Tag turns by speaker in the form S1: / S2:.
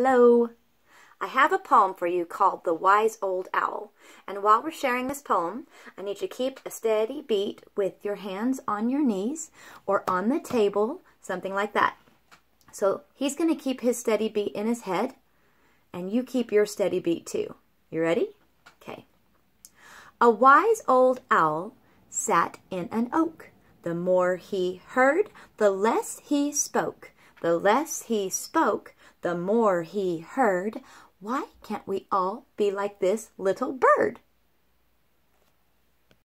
S1: Hello. I have a poem for you called The Wise Old Owl. And while we're sharing this poem, I need you to keep a steady beat with your hands on your knees or on the table, something like that. So he's going to keep his steady beat in his head, and you keep your steady beat too. You ready? Okay. A wise old owl sat in an oak. The more he heard, the less he spoke. The less he spoke, the more he heard. Why can't we all be like this little bird?